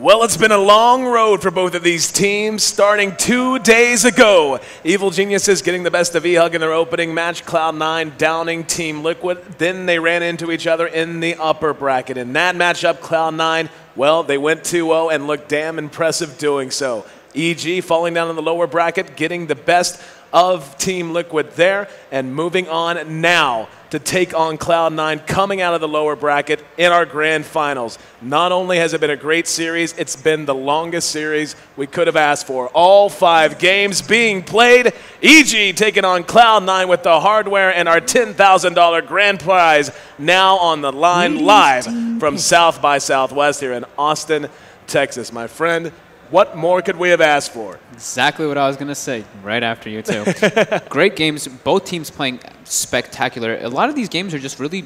Well, it's been a long road for both of these teams, starting two days ago. Evil Geniuses getting the best of E-Hug in their opening match, Cloud9 downing Team Liquid. Then they ran into each other in the upper bracket. In that matchup, Cloud9, well, they went 2-0 and looked damn impressive doing so. EG falling down in the lower bracket, getting the best of Team Liquid there, and moving on now to take on Cloud9 coming out of the lower bracket in our grand finals. Not only has it been a great series, it's been the longest series we could have asked for. All five games being played. EG taking on Cloud9 with the hardware and our $10,000 grand prize now on the line live from South by Southwest here in Austin, Texas. My friend, what more could we have asked for? Exactly what I was going to say right after you, too. Great games. Both teams playing spectacular. A lot of these games are just really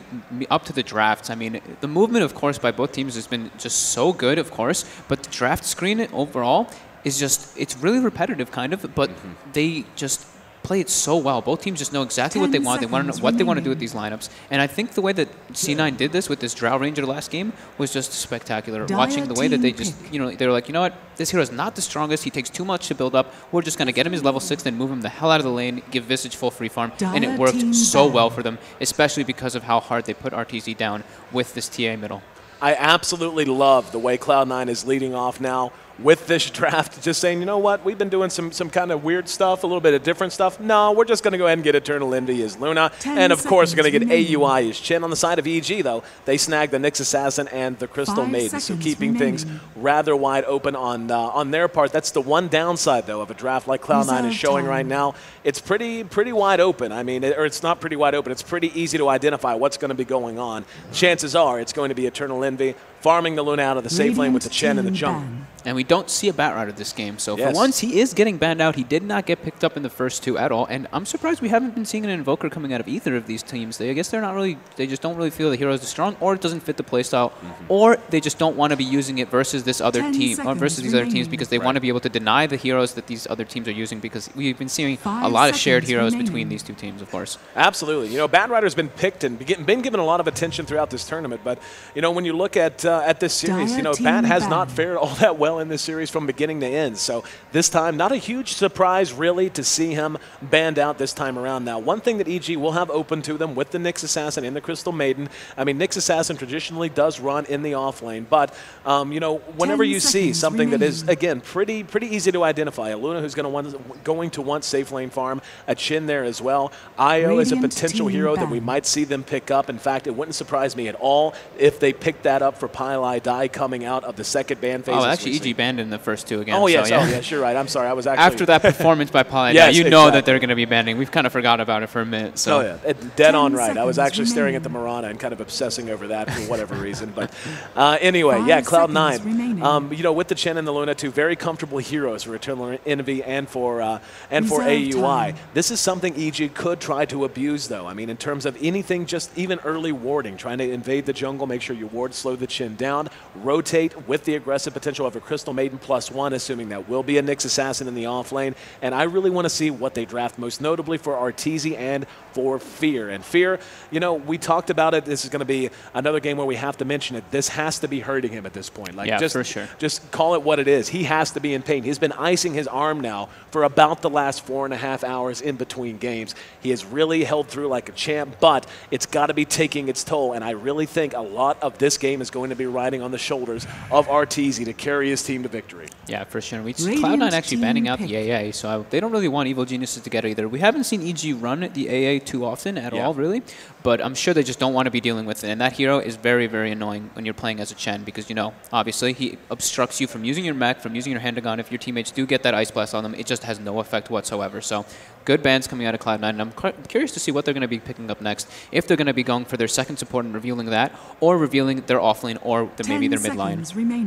up to the drafts. I mean, the movement, of course, by both teams has been just so good, of course, but the draft screen overall is just, it's really repetitive, kind of, but mm -hmm. they just play it so well. Both teams just know exactly what they want. They want to know what they want to do with these lineups. And I think the way that C9 did this with this Drow Ranger last game was just spectacular. Watching the way that they just, you know, they were like, you know what, this hero is not the strongest. He takes too much to build up. We're just going to get him his level 6, then move him the hell out of the lane, give Visage full free farm. And it worked so well for them, especially because of how hard they put RTZ down with this TA middle. I absolutely love the way Cloud9 is leading off now with this draft, just saying, you know what, we've been doing some, some kind of weird stuff, a little bit of different stuff. No, we're just going to go ahead and get Eternal Envy as Luna. And of course, we're going to get remaining. AUI as Chen. On the side of EG, though, they snagged the Nyx Assassin and the Crystal Five Maiden. So keeping remaining. things rather wide open on, uh, on their part. That's the one downside, though, of a draft like Cloud9 is showing time. right now. It's pretty, pretty wide open. I mean, it, or it's not pretty wide open. It's pretty easy to identify what's going to be going on. Chances are it's going to be Eternal Envy farming the Luna out of the safe lane with the Chen and the Junk. And we don't see a bat Batrider this game. So yes. for once, he is getting banned out. He did not get picked up in the first two at all. And I'm surprised we haven't been seeing an Invoker coming out of either of these teams. They, I guess they're not really, they just don't really feel the hero is strong, or it doesn't fit the playstyle, mm -hmm. or they just don't want to be using it versus this other team, or versus these other teams because they right. want to be able to deny the heroes that these other teams are using because we've been seeing Five a lot of shared heroes remaining. between these two teams, of course. Absolutely. You know, Batrider's been picked and been given a lot of attention throughout this tournament, but, you know, when you look at, uh, at this series, you know, Bat has not fared all that well in this series from beginning to end. So this time, not a huge surprise, really, to see him banned out this time around. Now, one thing that EG will have open to them with the Nyx Assassin and the Crystal Maiden, I mean, Nyx Assassin traditionally does run in the off lane, but, um, you know, whenever you see something remaining. that is, again, pretty pretty easy to identify, a Luna who's going to want, going to want safe lane farm, a Chen there as well. Io is a potential hero that we might see them pick up. In fact, it wouldn't surprise me at all if they picked that up for pieliedie coming out of the second ban phase. Oh, actually, EG banned in the first two again. Oh, yes, so, yeah. oh, yes, you're right. I'm sorry. I was actually. After that performance by pieliedie, yes, you know that they're going to be banning. We've kind of forgot about it for a minute. So. Oh, yeah. Dead on right. I was actually staring at the Marana and kind of obsessing over that for whatever reason. But uh, anyway, Five yeah, Cloud9. Um, you know, with the Chen and the Luna, two very comfortable heroes for Eternal Envy and for, uh, and for AUI. Time. This is something EG could try to abuse, though. I mean, in terms of anything, just even early warding, trying to invade the jungle, make sure your ward slow the Chen down, rotate with the aggressive potential of a Crystal Maiden plus one, assuming that will be a Nyx Assassin in the off lane. And I really want to see what they draft, most notably for Arteezy and for Fear. And Fear, you know, we talked about it. This is going to be another game where we have to mention it. This has to be hurting him at this point. Like, yeah, just, for sure. Just call it what it is. He has to be in pain. He's been icing his arm now for about the last four and a half hours in between games. He has really held through like a champ, but it's got to be taking its toll. And I really think a lot of this game is going to be riding on the shoulders of Arteezy to carry his team to victory. Yeah, for sure. We Cloud9 actually banning out pick. the AA, so I, they don't really want Evil Geniuses to get either. We haven't seen EG run the AA too often at yeah. all, really, but I'm sure they just don't want to be dealing with it. And that hero is very, very annoying when you're playing as a Chen because, you know, obviously he obstructs you from using your mech, from using your Hand of God. If your teammates do get that Ice Blast on them, it just has no effect whatsoever. So good bans coming out of Cloud9, and I'm curious to see what they're going to be picking up next. If they're going to be going for their second support and revealing that, or revealing their offlane, or the, maybe their mid line.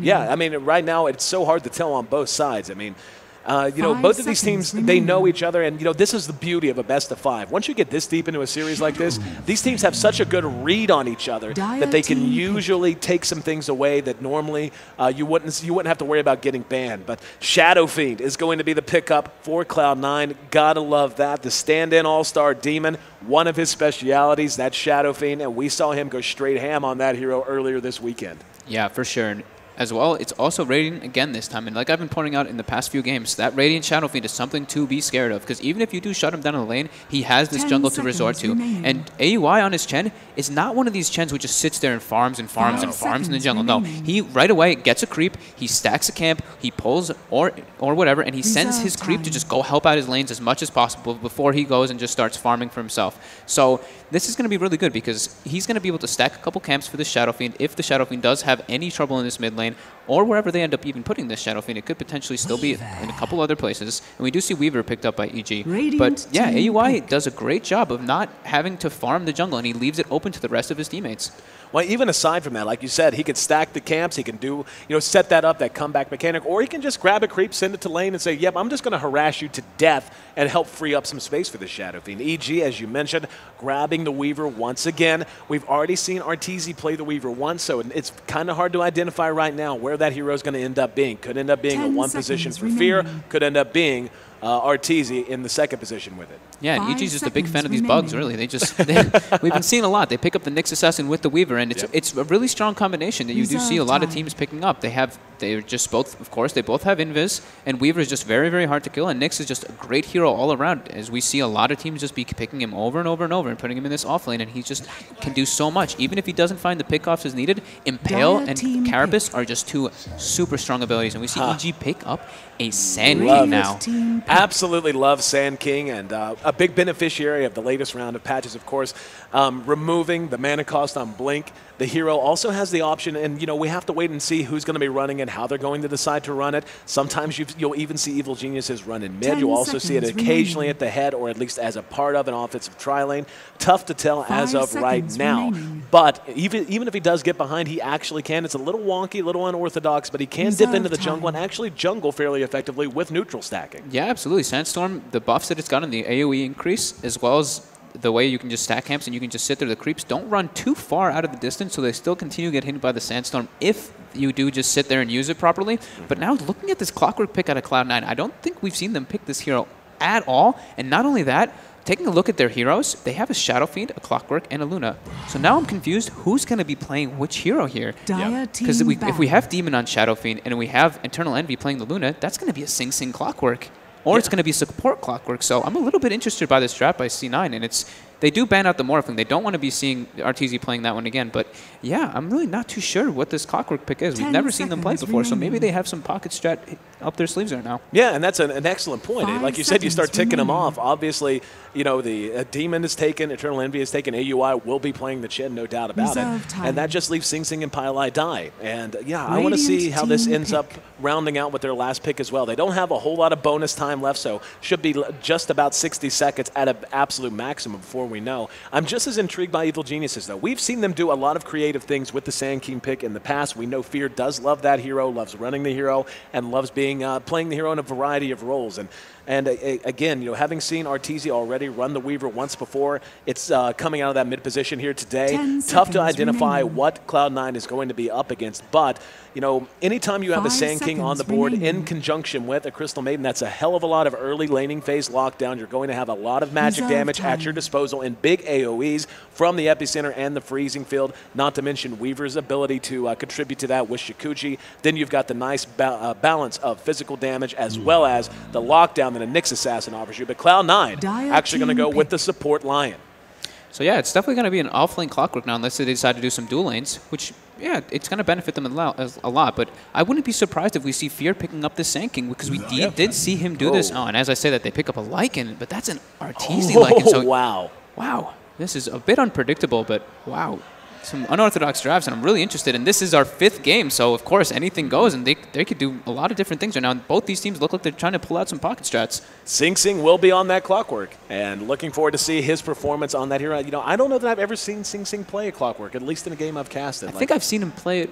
Yeah, I mean, right now it's so hard to tell on both sides. I mean, uh, you know, both of these teams, remaining. they know each other, and, you know, this is the beauty of a best of five. Once you get this deep into a series like this, these teams have such a good read on each other that they can usually take some things away that normally uh, you, wouldn't, you wouldn't have to worry about getting banned. But Shadow Fiend is going to be the pickup for Cloud9. Gotta love that. The stand-in all-star demon, one of his specialities, that Shadow Fiend, and we saw him go straight ham on that hero earlier this weekend. Yeah, for sure as well. It's also Radiant again this time. And like I've been pointing out in the past few games, that Radiant Shadow Fiend is something to be scared of. Because even if you do shut him down in the lane, he has this Ten jungle to resort to. seconds And AUI on his Chen is not one of these Chens who just sits there and farms and farms and farms in the jungle. No, he right away gets a creep, he stacks a camp, he pulls or or whatever, and he sends his creep to just go help out his lanes as much as possible before he goes and just starts farming for himself. So this is going to be really good because he's going to be able to stack a couple camps for the Shadow Fiend. If the Shadow Fiend does have any trouble in this mid lane, or wherever they end up even putting this Shadow Fiend, it could potentially still be in a couple other places. And we do see Weaver picked up by EG. but yeah, team AUI pick. does a great job of not having to farm the jungle, and he leaves it open to the rest of his teammates. Well, even aside from that, like you said, he could stack the camps. He can do, you know, set that up, that comeback mechanic, or he can just grab a creep, send it to lane, and say, "Yep, I'm just going to harass you to death and help free up some space for the Shadow Fiend." EG, as you mentioned, grabbing the Weaver once again. We've already seen Arteezy play the Weaver once, so it's kind of hard to identify right now where that hero is going to end up being. Could end up being a one position for seconds Fear. Could end up being uh, Arteezy in the second position with it. Yeah, and Five EG's just a big fan seconds of these bugs, really. They just they, we've been seeing a lot. They pick up the Nyx Assassin with the Weaver, and it's Yep. it's a really strong combination that you do see a Reserve lot of teams picking up. They have they're just both, of course, they both have Invis, and Weaver is just very very hard to kill, and Nyx is just a great hero all around. As we see a lot of teams just be picking him over and over and over and putting him in this off lane, and he just can do so much. Even if he doesn't find the pickoffs as needed, Impale Dire and team Carapace are just two super strong abilities, and we see EG pick up a Sand Love King now. Absolutely love Sand King and uh, a big beneficiary of the latest round of patches, of course. Um, removing the mana cost on Blink. The hero also has the option, and you know we have to wait and see who's going to be running and how they're going to decide to run it. Sometimes you've, you'll even see Evil Geniuses run in mid. Ten You'll also see it occasionally remaining. at the head, or at least as a part of an offensive tri lane. Tough to tell as of right seconds now. remaining. But even even if he does get behind, he actually can. It's a little wonky, a little unorthodox, but he can dip into the jungle and actually jungle fairly effectively with neutral stacking. Yeah, absolutely. Sandstorm, the buffs that it's gotten, the AoE increase, as well as the way you can just stack camps and you can just sit there. The creeps don't run too far out of the distance, so they still continue to get hit by the Sandstorm if you do just sit there and use it properly. Mm-hmm. But now looking at this Clockwork pick out of Cloud9, I don't think we've seen them pick this hero at all. And not only that, taking a look at their heroes, they have a Shadow Fiend, a Clockwork, and a Luna. So now I'm confused who's going to be playing which hero here. Because we, if we have Demon on Shadow Fiend and we have Eternal Envy playing the Luna, that's going to be a Sing Sing Clockwork. Or it's going to be support Clockwork. So I'm a little bit interested by this draft by C9. And it's they do ban out the Morphling. They don't want to be seeing RTZ playing that one again. But yeah, I'm really not too sure what this Clockwork pick is. We've never seen them play seconds before. So maybe they have some pocket strat up their sleeves right now. Yeah, and that's an, an excellent point. Five like you said, you start seconds ticking them off. Obviously, you know, the uh, Demon is taken, Eternal Envy is taken, AUI will be playing the Chen, no doubt about Reserve it. time. And that just leaves Sing Sing and pieliedie. And yeah, I want to see how this ends pick. up rounding out with their last pick as well. They don't have a whole lot of bonus time left, so should be just about 60 seconds at an absolute maximum before we know. I'm just as intrigued by Evil Geniuses, though. We've seen them do a lot of creative things with the Sand King pick in the past. We know Fear does love that hero, loves running the hero, and loves being uh, playing the hero in a variety of roles. And and uh, again, you know, having seen Arteezy already run the Weaver once before, it's uh, coming out of that mid position here today. Tough to identify remaining. what Cloud9 is going to be up against, but you know, anytime you have a Five Sand King on the board in conjunction with a Crystal Maiden, that's a hell of a lot of early laning phase lockdown. You're going to have a lot of magic Reserve damage at your disposal and big AoEs from the epicenter and the freezing field. Not to mention Weaver's ability to uh, contribute to that with Shukuchi. Then you've got the nice ba- uh, balance of physical damage as well as the lockdown that a Nyx Assassin offers you. But Cloud9 Dire actually going to team go with the support Lion. So yeah, it's definitely going to be an off-lane clockwork now, unless they decide to do some dual lanes, which yeah, it's going to benefit them a lot, as- a lot. But I wouldn't be surprised if we see Fear picking up the Sand King because we de- did see him do this. Oh. Oh, and as I say that, they pick up a Lycan, but that's an Arteezy Lycan. So Oh, wow. wow, this is a bit unpredictable, but wow, some unorthodox drives, and I'm really interested. And this is our fifth game, so of course anything goes, and they they could do a lot of different things right now. And both these teams look like they're trying to pull out some pocket strats. Sing Sing will be on that clockwork, and looking forward to see his performance on that hero. You know, I don't know that I've ever seen Sing Sing play a clockwork, at least in a game I've casted. I think I've seen him play it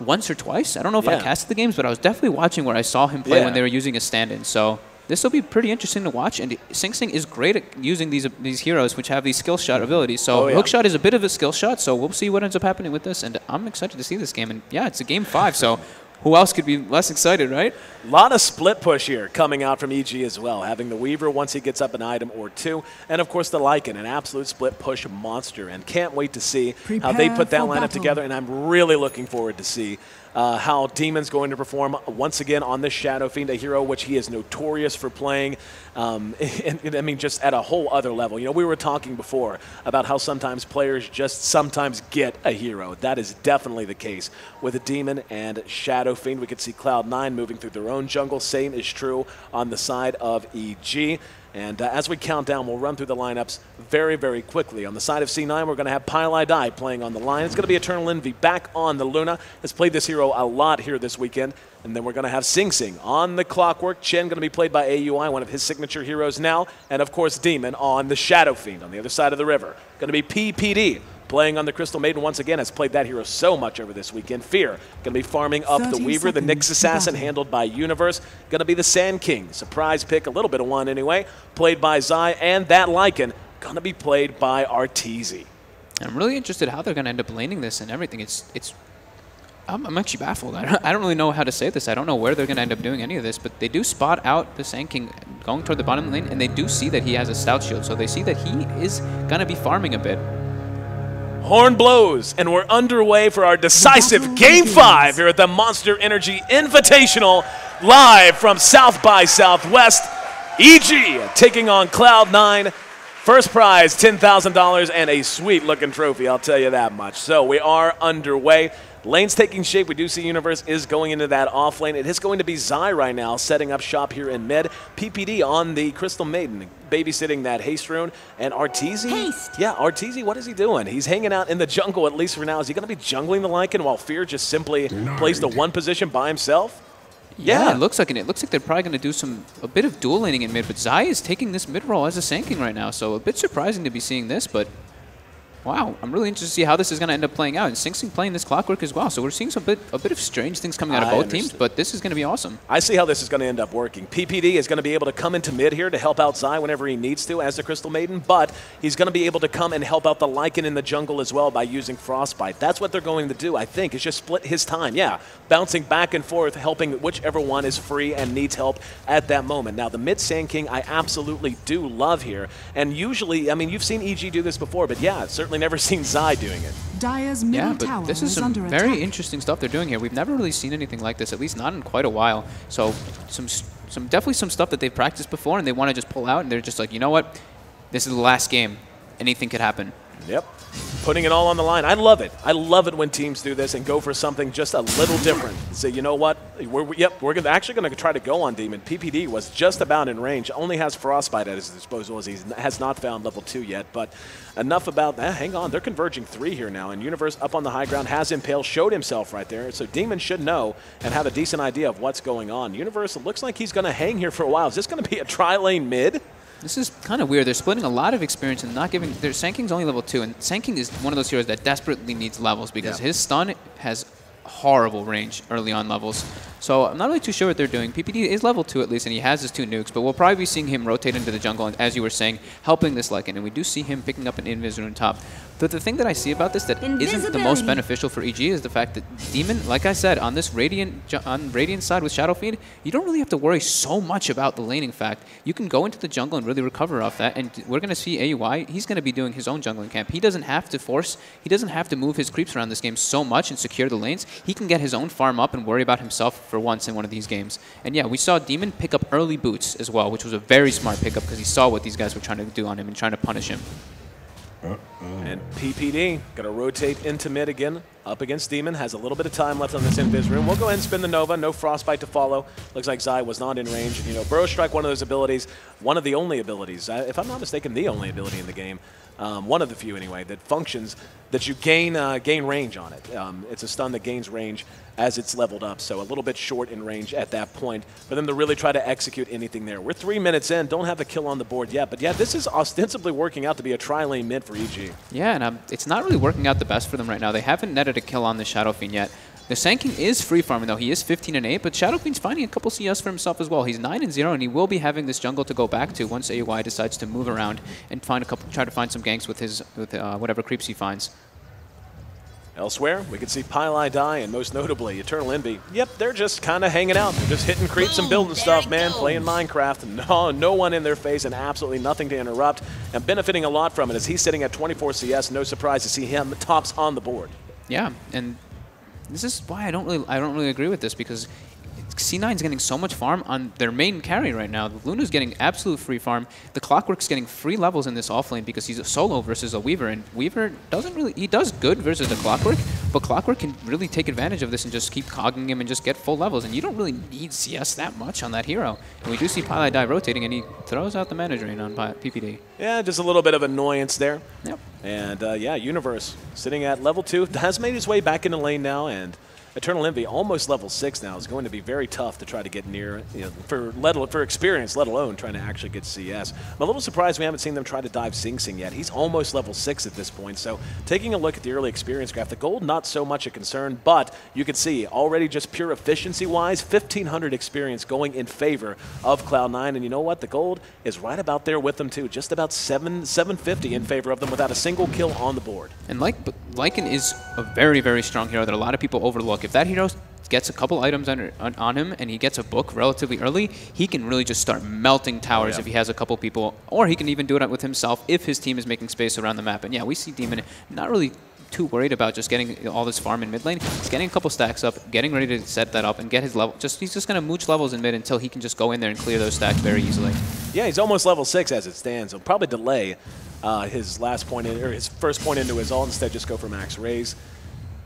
once or twice. I don't know if I Yeah. casted the games, but I was definitely watching where I saw him play Yeah. when they were using a stand-in. So this will be pretty interesting to watch. And Sing Sing is great at using these these heroes, which have these skill shot abilities. So Oh, yeah. hook shot is a bit of a skill shot. So we'll see what ends up happening with this. And I'm excited to see this game. And yeah, it's a game five. So who else could be less excited, right? A lot of split push here coming out from EG as well, having the Weaver once he gets up an item or two, and of course the Lycan, an absolute split push monster, and can't wait to see Prepare how they put that lineup battle. together, and I'm really looking forward to see uh, how Demon's going to perform once again on this Shadow Fiend, a hero which he is notorious for playing. Um, and, and, I mean, just at a whole other level. You know, we were talking before about how sometimes players just sometimes get a hero. That is definitely the case with a Demon and Shadow Fiend. We could see Cloud9 moving through their own jungle. Same is true on the side of EG. And uh, as we count down, we'll run through the lineups very, very quickly. On the side of C9, we're going to have pieliedie playing on the Lion. It's going to be Eternal Envy back on the Luna. Has played this hero a lot here this weekend. And then we're going to have Sing Sing on the Clockwork. Chen going to be played by AUI, one of his signature heroes now. And of course, Demon on the Shadow Fiend on the other side of the river. Going to be PPD playing on the Crystal Maiden once again, has played that hero so much over this weekend. Fear, going to be farming up the Weaver, the Nyx Assassin handled by Universe. Going to be the Sand King, surprise pick, a little bit of one anyway, played by Zai, and that Lycan, going to be played by Arteezy. I'm really interested how they're going to end up laning this and everything. It's it's I'm, I'm actually baffled. I don't, I don't, really know how to say this. I don't know where they're going to end up doing any of this, but they do spot out the Sand King going toward the bottom lane, and they do see that he has a Stout Shield, so they see that he is going to be farming a bit. Horn blows, and we're underway for our decisive Game 5 here at the Monster Energy Invitational, live from South by Southwest. EG taking on Cloud9. First prize, $10,000 and a sweet looking trophy, I'll tell you that much. So we are underway. Lane's taking shape. We do see Universe is going into that off lane. It is going to be Zai right now setting up shop here in mid. PPD on the Crystal Maiden, babysitting that Haste Rune. And Arteezy? Haste. Yeah, Arteezy, what is he doing? He's hanging out in the jungle, at least for now. Is he going to be jungling the Lycan while Fear just simply Denied. plays the one position by himself? Yeah, yeah, it looks like it. It looks like they're probably going to do some a bit of dual laning in mid, but Zai is taking this mid role as a Sand King right now, so a bit surprising to be seeing this, but Wow, I'm really interested to see how this is going to end up playing out. And Sing Sing playing this clockwork as well. So we're seeing some bit, a bit of strange things coming out of both understand. teams, but this is going to be awesome. I see how this is going to end up working. PPD is going to be able to come into mid here to help out Zai whenever he needs to as the Crystal Maiden, but he's going to be able to come and help out the Lycan in the jungle as well by using Frostbite. That's what they're going to do, I think, is just split his time. Yeah, bouncing back and forth, helping whichever one is free and needs help at that moment. Now, the mid Sand King I absolutely do love here. And usually, I mean, you've seen EG do this before, but yeah, certainly never seen Zai doing it. Dire's middle yeah, but this is some very attack. interesting stuff they're doing here. We've never really seen anything like this, at least not in quite a while. So some, some definitely some stuff that they've practiced before and they want to just pull out and they're just like, you know what? This is the last game. Anything could happen. Yep putting it all on the line. I love it. I love it when teams do this and go for something just a little different. Say, you know what? We're, yep, we're gonna, actually going to try to go on Demon. PPD was just about in range. Only has Frostbite at his disposal as he has not found level 2 yet. But enough about that. Hang on. They're converging 3 here now. And Universe up on the high ground has Impale, showed himself right there. So Demon should know and have a decent idea of what's going on. Universe looks like he's going to hang here for a while. Is this going to be a tri-lane mid? This is kind of weird. They're splitting a lot of experience and not giving. Their Sand King's only level two, and Sand King is one of those heroes that desperately needs levels because yeah. his stun has horrible range early on levels. So I'm not really too sure what they're doing. PPD is level 2 at least, and he has his two nukes, but we'll probably be seeing him rotate into the jungle, and as you were saying, helping this Lycan, and we do see him picking up an Invis on top. But the thing that I see about this that isn't the most beneficial for EG is the fact that Demon, like I said, on this Radiant on Radiant side with Shadow Fiend, you don't really have to worry so much about the laning fact. You can go into the jungle and really recover off that, and we're going to see AUI, he's going to be doing his own jungling camp. He doesn't have to force, he doesn't have to move his creeps around this game so much and secure the lanes. He can get his own farm up and worry about himself for once in one of these games. And yeah, we saw Demon pick up early boots as well, which was a very smart pickup because he saw what these guys were trying to do on him and trying to punish him. And PPD going to rotate into mid again, up against Demon. Has a little bit of time left on this invis rune. We'll go ahead and spin the Nova. No Frostbite to follow. Looks like Zai was not in range. You know, Burrow Strike, one of those abilities, one of the only abilities, uh, if I'm not mistaken, the only ability in the game um, one of the few anyway, that functions that you gain uh, gain range on it. Um, it's a stun that gains range as it's leveled up, so a little bit short in range at that point for them to really try to execute anything there. We're three minutes in, don't have a kill on the board yet, but yeah, this is ostensibly working out to be a tri-lane mid for EG. Yeah, and um, it's not really working out the best for them right now. They haven't netted a kill on the Shadow Fiend yet. The Sand King is free farming though. He is 15 and 8, but Shadow Fiend's finding a couple CS for himself as well. He's 9 and 0, and he will be having this jungle to go back to once AUI decides to move around and find a couple, try to find some ganks with his with uh, whatever creeps he finds. Elsewhere, we can see pieliedie and most notably Eternal Envy. Yep, they're just kind of hanging out. They're just hitting creeps and building stuff, man, playing Minecraft. No, no one in their face and absolutely nothing to interrupt. And benefiting a lot from it as he's sitting at 24 CS. No surprise to see him tops on the board. Yeah, and this is why I don't really I don't really agree with this because C9 is getting so much farm on their main carry right now. Luna's getting absolute free farm. The Clockwork's getting free levels in this offlane because he's a solo versus a Weaver, and Weaver doesn't really, he does good versus the Clockwork, but Clockwork can really take advantage of this and just keep cogging him and just get full levels, and you don't really need CS that much on that hero. And we do see pieliedie rotating, and he throws out the Mana Drain on PPD. Yeah, just a little bit of annoyance there. Yep. And uh, yeah, Universe sitting at level two has made his way back into lane now, and Eternal Envy, almost level six now, is going to be very tough to try to get near you know, for let, for experience, let alone trying to actually get CS. I'm a little surprised we haven't seen them try to dive Sing Sing yet. He's almost level six at this point. So taking a look at the early experience graph, the gold not so much a concern, but you can see already just pure efficiency-wise, 1,500 experience going in favor of Cloud9. And you know what? The gold is right about there with them too, just about seven 750 in favor of them without a single kill on the board. And like Lycan is a very, very strong hero that a lot of people overlook if that hero gets a couple items under, on, on, him and he gets a book relatively early, he can really just start melting towers oh, yeah. if he has a couple people, or he can even do it with himself if his team is making space around the map. And yeah, we see Demon not really too worried about just getting all this farm in mid lane. He's getting a couple stacks up, getting ready to set that up and get his level. Just He's just going to mooch levels in mid until he can just go in there and clear those stacks very easily. Yeah, he's almost level 6 as it stands. He'll probably delay uh, his last point, in, or his first point into his ult, instead just go for max raze.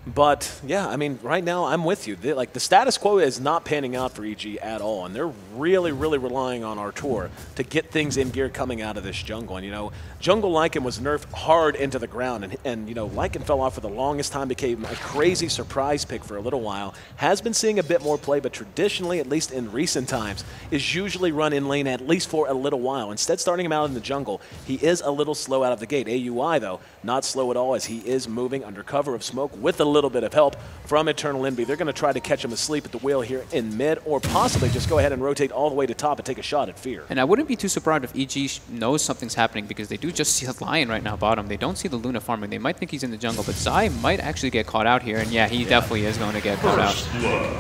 But yeah, I mean, right now I'm with you. They, like the status quo is not panning out for EG at all, and they're really, really relying on Artour to get things in gear coming out of this jungle. And you know, Jungle Lycan was nerfed hard into the ground, and, and you know, Lycan fell off for the longest time, became a crazy surprise pick for a little while. Has been seeing a bit more play, but traditionally, at least in recent times, is usually run in lane at least for a little while. Instead, starting him out in the jungle, he is a little slow out of the gate. AUI though, not slow at all, as he is moving under cover of smoke with a little bit of help from Eternal Envy. They're going to try to catch him asleep at the wheel here in mid, or possibly just go ahead and rotate all the way to top and take a shot at Fear. And I wouldn't be too surprised if EG knows something's happening because they do just see a Lion right now bottom. They don't see the Luna farming. They might think he's in the jungle, but Zai might actually get caught out here. And yeah, he yeah. definitely is going to get caught out.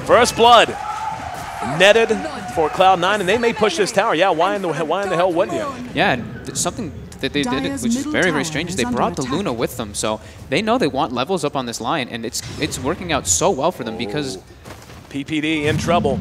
First blood netted for Cloud9, and they may push this tower. Yeah, why in the, why in the hell wouldn't you? Yeah, something that they did, which is very, very strange, is they brought the Luna with them. So they know they want levels up on this line, and it's it's working out so well for them because... Oh. PPD in trouble.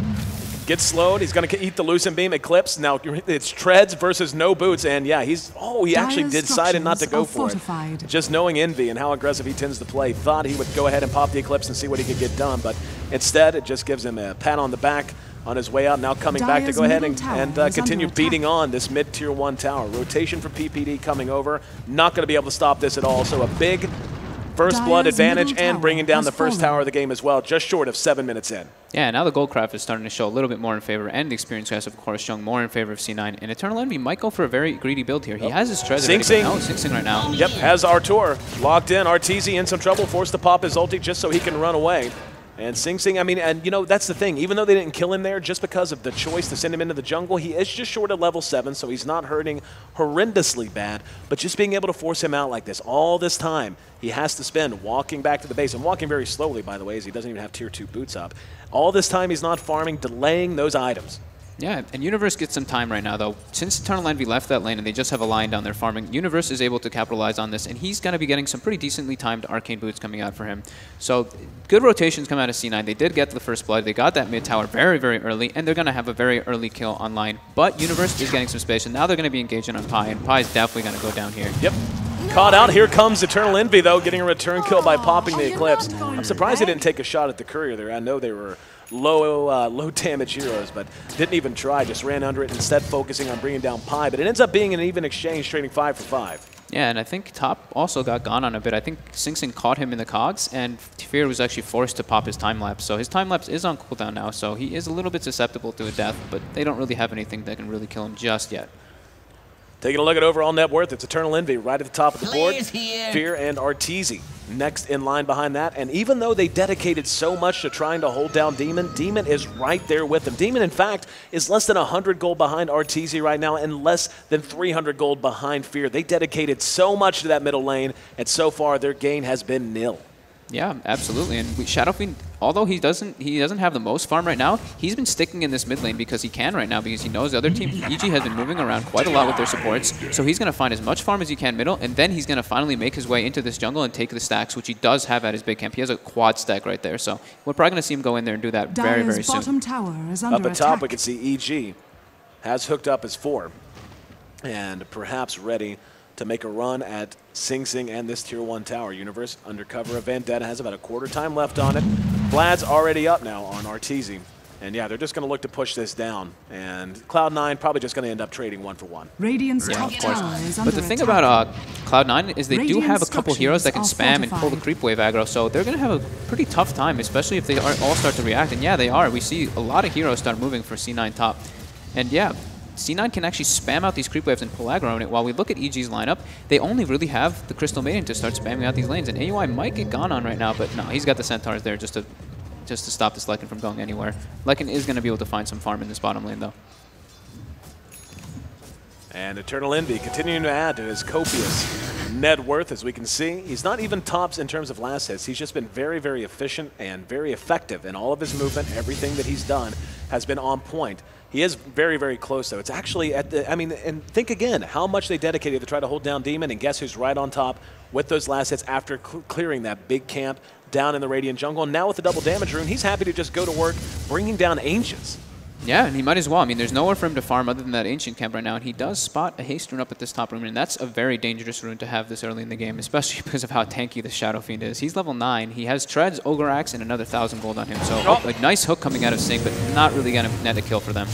Gets slowed. He's going to eat the Lucent Beam Eclipse. Now it's Treads versus no boots. And yeah, he's, oh, he actually decided not to go for it. Just knowing Envy and how aggressive he tends to play, thought he would go ahead and pop the Eclipse and see what he could get done. But instead, it just gives him a pat on the back on his way out. Now coming back to go ahead and, and uh, continue beating on this mid-tier one tower. Rotation for PPD coming over. Not going to be able to stop this at all. So a big first blood advantage and bringing down the first tower of the game as well, just short of seven minutes in. Yeah, now the gold graph is starting to show a little bit more in favor, and the Experience Guys, of course, showing more in favor of C9. And Eternal Envy might go for a very greedy build here. He oh. has his treasure. Sing Sing. Oh, Sing Sing right now. Yep, has Artour locked in. Arteezy in some trouble, forced to pop his ulti just so he can run away. And Sing Sing, I mean, and you know, that's the thing. Even though they didn't kill him there, just because of the choice to send him into the jungle, he is just short of level 7, so he's not hurting horrendously bad. But just being able to force him out like this all this time, he has to spend walking back to the base. And walking very slowly, by the way, as he doesn't even have tier 2 boots up. All this time he's not farming, delaying those items. Yeah, and Universe gets some time right now, though. Since Eternal Envy left that lane and they just have a Lion down there farming, Universe is able to capitalize on this, and he's going to be getting some pretty decently timed Arcane Boots coming out for him. So good rotations come out of C9. They did get the first blood. They got that mid tower very, very early, and they're going to have a very early kill online. But Universe is getting some space, and now they're going to be engaging on Pi, and Pi is definitely going to go down here. Yep. Caught out. Here comes Eternal Envy, though, getting a return kill by popping the Eclipse. I'm surprised they didn't take a shot at the Courier there. I know they were low uh, low damage heroes, but didn't even try, just ran under it, instead focusing on bringing down Pi. But it ends up being an even exchange, trading five for five. Yeah, and I think Top also got gone on a bit. I think Sing Sing caught him in the cogs, and Fear was actually forced to pop his time lapse. So his time lapse is on cooldown now, so he is a little bit susceptible to a death, but they don't really have anything that can really kill him just yet. Taking a look at overall net worth, it's Eternal Envy right at the top of the board. Fear and Arteezy next in line behind that. And even though they dedicated so much to trying to hold down Demon, Demon is right there with them. Demon, in fact, is less than 100 gold behind Arteezy right now and less than 300 gold behind Fear. They dedicated so much to that middle lane, and so far their gain has been nil. Yeah, absolutely. And we, Shadow Fiend, although he doesn't he doesn't have the most farm right now, he's been sticking in this mid lane because he can right now because he knows the other team, EG, has been moving around quite a lot with their supports. So he's going to find as much farm as he can middle, and then he's going to finally make his way into this jungle and take the stacks, which he does have at his big camp. He has a quad stack right there. So we're probably going to see him go in there and do that very, very soon. bottom tower is under Up at attack. top, we can see EG has hooked up his four and perhaps ready to make a run at Sing Sing and this Tier 1 tower. Universe, under cover of Vendetta, has about a quarter time left on it. Vlad's already up now on Arteezy. And yeah, they're just going to look to push this down. And Cloud9 probably just going to end up trading one for one. Radiant's Yeah, top of course. tower is under But the thing attack. about uh, Cloud9 is they do have a couple heroes that can structures spam and pull the creep wave aggro, so they're going to have a pretty tough time, especially if they are, all start to react. And yeah, they are. We see a lot of heroes start moving for C9 top. And yeah, C9 can actually spam out these creep waves and pull aggro on it. While we look at EG's lineup, they only really have the Crystal Maiden to start spamming out these lanes. And AUI might get gone on right now, but no, he's got the Centaurs there just to just to stop this Lycan from going anywhere. Lycan is going to be able to find some farm in this bottom lane, though. And Eternal Envy continuing to add to his copious net worth, as we can see. He's not even tops in terms of last hits. He's just been very, very efficient and very effective in all of his movement. Everything that he's done has been on point. He is very, very close, though. It's actually at the, I mean, and think again how much they dedicated to try to hold down Demon, and guess who's right on top with those last hits after cl clearing that big camp down in the Radiant Jungle. And now with the double damage rune, he's happy to just go to work bringing down Ancients. Yeah, and he might as well. I mean, there's nowhere for him to farm other than that ancient camp right now, and he does spot a haste rune up at this top room, and that's a very dangerous rune to have this early in the game, especially because of how tanky the Shadow Fiend is. He's level 9. He has Treads, Ogre Axe, and another 1,000 gold on him, so Oh. a nice hook coming out of Sync, but not really going to net a kill for them.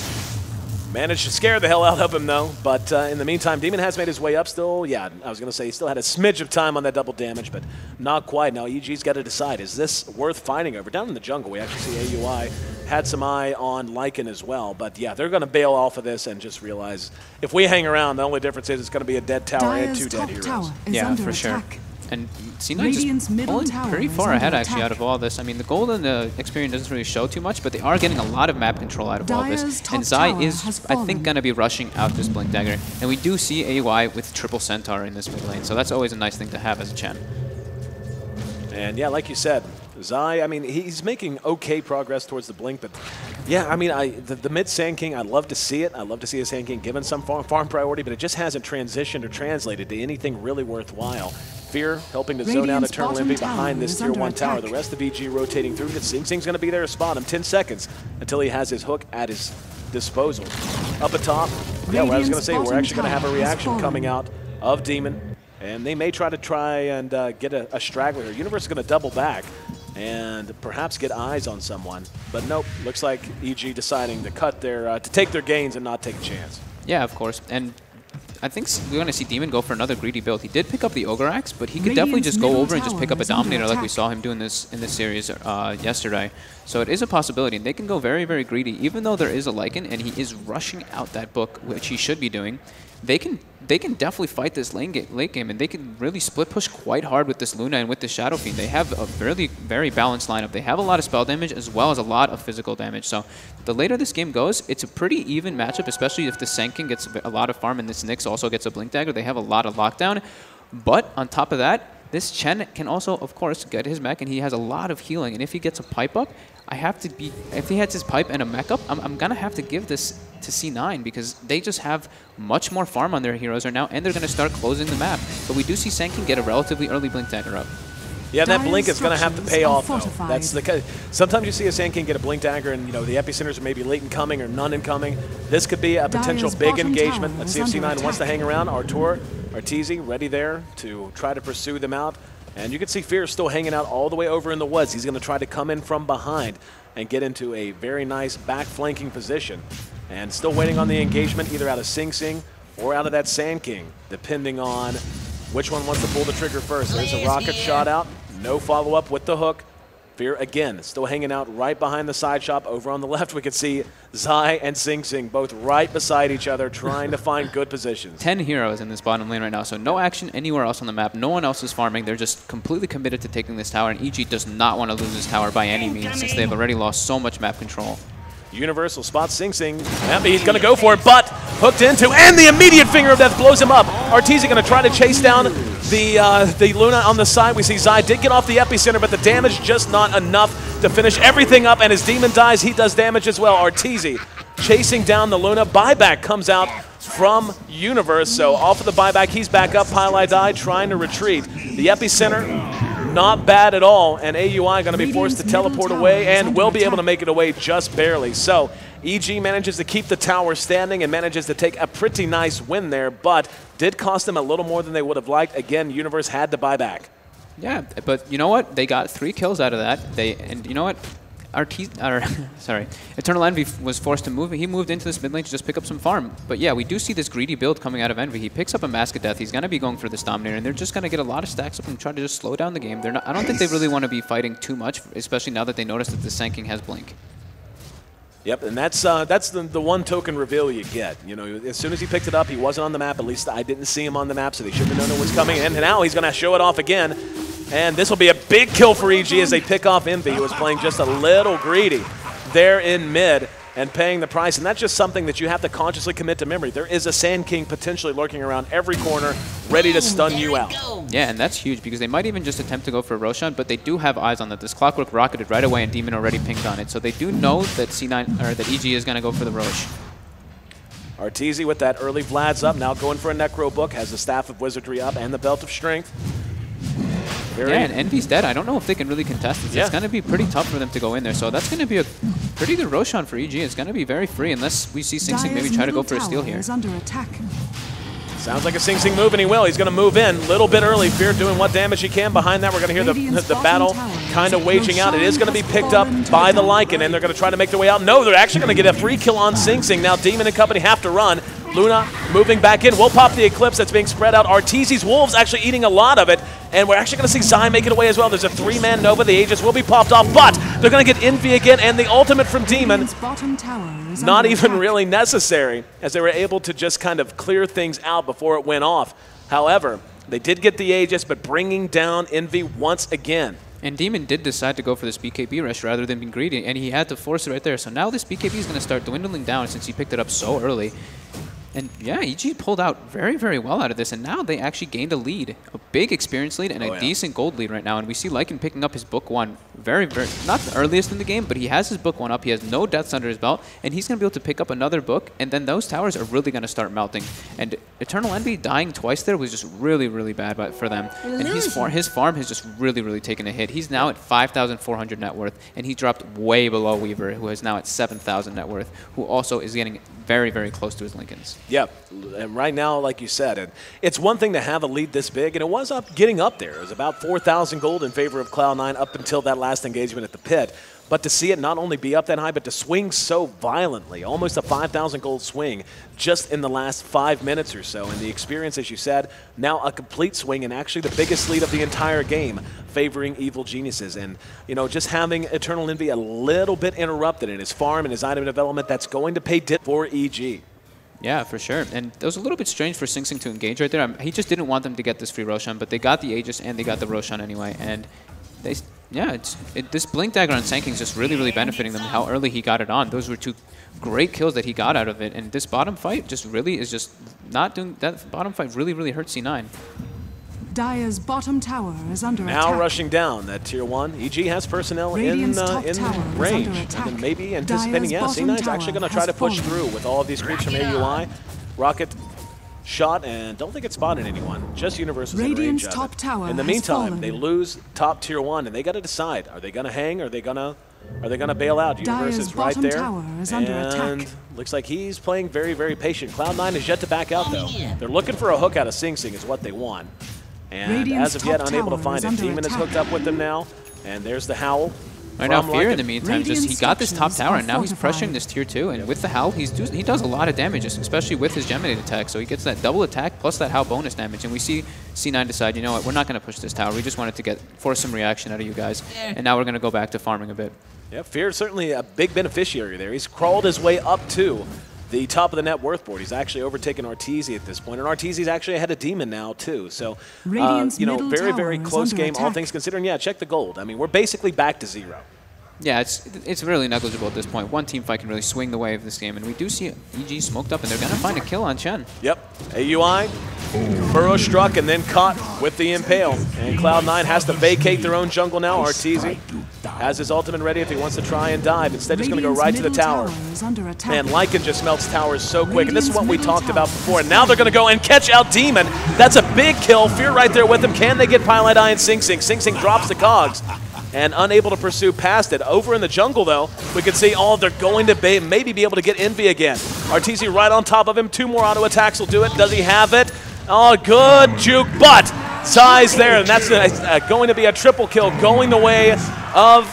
Managed to scare the hell out of him, though. But uh, in the meantime, Demon has made his way up still. Yeah, I was going to say he still had a smidge of time on that double damage, but not quite. Now, EG's got to decide, is this worth fighting over? Down in the jungle, we actually see AUI had some eye on Lycan as well. But yeah, they're going to bail off of this and just realize if we hang around, the only difference is it's going to be a dead tower and two dead heroes. tower is yeah, under for sure. Attack. And C9 Radiant's just middle pulling tower pretty far under ahead actually out of all this. I mean, the gold and uh, the experience doesn't really show too much, but they are getting a lot of map control out of all this. And Zai is, I think, going to be rushing out this Blink Dagger. And we do see AUI with triple Centaur in this mid lane, so that's always a nice thing to have as a Chen. And yeah, like you said, Zai, I mean, he's making okay progress towards the blink, but yeah, I mean, I the, the mid Sand King, I'd love to see it. I'd love to see a Sand King given some farm, farm priority, but it just hasn't transitioned or translated to anything really worthwhile. Fear helping to zone out Radiant's Eternal Envy behind this tier under 1 tower. The rest of EG rotating through. Sing Sing's going to be there to spot him. 10 seconds until he has his hook at his disposal. Up atop, yeah, well, I was going to say, we're actually going to have a reaction coming out of Demon. And they may try to try and uh, get a, a straggler. Universe is going to double back and perhaps get eyes on someone. But nope, looks like EG deciding to cut their, uh, to take their gains and not take a chance. Yeah, of course. And I think we're going to see Demon go for another greedy build. He did pick up the Ogre Axe, but he could definitely just go over and just pick up a Dominator like we saw him doing this in this series uh, yesterday. So it is a possibility, and they can go very, very greedy. Even though there is a Lycan, and he is rushing out that book, which he should be doing, they can they can definitely fight this lane ga- late game, and they can really split push quite hard with this Luna and with the Shadow Fiend. They have a really, very balanced lineup. They have a lot of spell damage as well as a lot of physical damage. So the later this game goes, it's a pretty even matchup, especially if the Sand King gets a lot of farm and this Nyx also gets a Blink Dagger. They have a lot of lockdown. But on top of that, this Chen can also, of course, get his mech, and he has a lot of healing. And if he gets a pipe up, I have to be. If he has his pipe and a mech up, I'm, I'm gonna have to give this to C9 because they just have much more farm on their heroes right now, and they're gonna start closing the map. But we do see Sand King get a relatively early Blink Dagger up. Yeah, that Dyer's blink is going to have to pay off. Though. That's the sometimes you see a Sand King get a blink dagger, and you know the epicenters are maybe late in coming or none in coming. This could be a potential Dyer's big engagement. Let's see if C9 wants to hang around. Artour, Arteezy, ready there to try to pursue them out. And you can see Fear is still hanging out all the way over in the woods. He's going to try to come in from behind and get into a very nice back flanking position. And still waiting on the engagement, either out of Sing Sing or out of that Sand King, depending on which one wants to pull the trigger first. There's a rocket shot out. No follow up with the hook. Fear again, still hanging out right behind the side shop. Over on the left, we can see Zai and Sing Sing both right beside each other, trying to find good positions. 10 heroes in this bottom lane right now, so no action anywhere else on the map. No one else is farming. They're just completely committed to taking this tower, and EG does not want to lose this tower by any means since they've already lost so much map control. Universal spots Sing Sing. He's going to go for it, but hooked into, and the immediate finger of death blows him up. Arteezy going to try to chase down the uh, the Luna on the side. We see Zai did get off the epicenter, but the damage just not enough to finish everything up. And his Demon dies, he does damage as well. Arteezy chasing down the Luna. Buyback comes out from Universe. So off of the buyback, he's back up. pieliedie trying to retreat. The epicenter, not bad at all. And AUI going to be forced to teleport away and will be able to make it away just barely. So EG manages to keep the tower standing and manages to take a pretty nice win there, but did cost them a little more than they would have liked. Again, Universe had to buy back. Yeah, but you know what? They got three kills out of that. They and you know what? Our, our sorry, Eternal Envy was forced to move. He moved into this mid lane to just pick up some farm. But yeah, we do see this greedy build coming out of Envy. He picks up a Mask of Death. He's going to be going for this Dominator, and they're just going to get a lot of stacks up and try to just slow down the game. They're not, I don't think they really want to be fighting too much, especially now that they notice that the Sand King has Blink. Yep, and that's uh, that's the, the one token reveal you get. You know, as soon as he picked it up, he wasn't on the map. At least I didn't see him on the map, so they should have known it was coming. And now he's going to show it off again. And this will be a big kill for EG as they pick off Envy, who was playing just a little greedy there in mid and paying the price. And that's just something that you have to consciously commit to memory. There is a Sand King potentially lurking around every corner, ready to stun you out. Yeah, and that's huge because they might even just attempt to go for a Roshan, but they do have eyes on that. This Clockwork rocketed right away and Demon already pinged on it. So they do know that C9 or that EG is going to go for the Rosh. Arteezy with that early Vlad's up, now going for a Necro Book, has the Staff of Wizardry up and the Belt of Strength. Very yeah, and Envy's dead. I don't know if they can really contest this. Yeah. It's going to be pretty tough for them to go in there. So that's going to be a pretty good Roshan for EG. It's going to be very free unless we see Sing Sing maybe try to go for a steal here. under attack. Sounds like a Sing Sing move, and he will. He's going to move in a little bit early. Fear doing what damage he can. Behind that, we're going to hear the, the battle kind of waging out. It is going to be picked up by the Lycan, and they're going to try to make their way out. No, they're actually going to get a free kill on Sing Sing. Now Demon and company have to run. Luna moving back in. We'll pop the Eclipse that's being spread out. Arteezy's Wolves actually eating a lot of it. And we're actually going to see Zai make it away as well. There's a three-man Nova. The Aegis will be popped off, but they're going to get Envy again, and the ultimate from Demon. Not even really necessary, as they were able to just kind of clear things out before it went off. However, they did get the Aegis, but bringing down Envy once again. And Demon did decide to go for this BKB rush rather than being greedy, and he had to force it right there. So now this BKB is going to start dwindling down since he picked it up so early. And yeah, EG pulled out very, very well out of this, and now they actually gained a lead, a big experience lead, and oh, a yeah. decent gold lead right now. And we see Lycan picking up his book one very, very, not the earliest in the game, but he has his book one up. He has no deaths under his belt, and he's going to be able to pick up another book, and then those towers are really going to start melting. And Eternal Envy dying twice there was just really, really bad for them. And his, far his farm has just really, really taken a hit. He's now at 5,400 net worth, and he dropped way below Weaver, who is now at 7,000 net worth, who also is getting very, very close to his Linken's. Yep. and right now, like you said, and it's one thing to have a lead this big, and it was up getting up there. It was about 4,000 gold in favor of Cloud9 up until that last engagement at the pit. But to see it not only be up that high, but to swing so violently, almost a 5,000 gold swing just in the last five minutes or so. And the experience, as you said, now a complete swing and actually the biggest lead of the entire game favoring Evil Geniuses. And, you know, just having Eternal Envy a little bit interrupted in his farm and his item development, that's going to pay dip for EG. Yeah, for sure. And it was a little bit strange for Sing Sing to engage right there. I mean, he just didn't want them to get this free Roshan, but they got the Aegis and they got the Roshan anyway. And they, yeah, it's it, this Blink Dagger on Sand King is just really, really benefiting them. How early he got it on. Those were two great kills that he got out of it. And this bottom fight just really is just not doing that. Bottom fight really, really hurts C9. Dire's bottom tower is under now attack. rushing down that tier one. EG has personnel Radiant's in uh, in range, and maybe anticipating. Dire's yeah, C9's actually going to try to push fallen. through with all of these creeps from AUI. Rocket shot and don't think it spotted anyone. Just Universe's Radiant's in range top tower In the meantime, they lose top tier one, and they got to decide: are they going to hang? Are they going to? Are they going to bail out? Universe is right there, is and looks like he's playing very, very patient. Cloud9 is yet to back out, though. They're looking for a hook out of Sing Sing is what they want. And Radiant's as of yet, unable to find it. Demon attack. is hooked up with them now, and there's the Howl. Right now, Fear in the meantime, just he got this top tower, and now he's pressuring this tier 2, and with the Howl, he's do, he does a lot of damage, especially with his Geminate attack, so he gets that double attack plus that Howl bonus damage, and we see C9 decide, you know what, we're not going to push this tower, we just wanted to get force some reaction out of you guys, and now we're going to go back to farming a bit. Yeah, Fear certainly a big beneficiary there. He's crawled his way up to the top of the net worth board. He's actually overtaken Arteezy at this point, and Arteezy's actually ahead of Demon now too. So, uh, you know, very, very close game, all things considering. Yeah, check the gold. I mean, we're basically back to zero. Yeah, it's it's really negligible at this point. One team fight can really swing the way of this game, and we do see EG smoked up, and they're going to find a kill on Chen. Yep. AUI, Burrow struck and then caught with the impale. And Cloud9 has to vacate their own jungle now. Arteezy has his ultimate ready if he wants to try and dive. Instead, he's going to go right to the tower. And Lycan just melts towers so quick. And this is what we talked about before. And now they're going to go and catch out Demon. That's a big kill. Fear right there with him. Can they get pieliedie and Sing Sing? Sing Sing drops the cogs and unable to pursue past it. Over in the jungle, though, we can see, oh, they're going to be, maybe be able to get Envy again. Arteezy right on top of him. Two more auto attacks will do it. Does he have it? Oh, good juke, but Zai's there, and that's uh, going to be a triple kill going the way of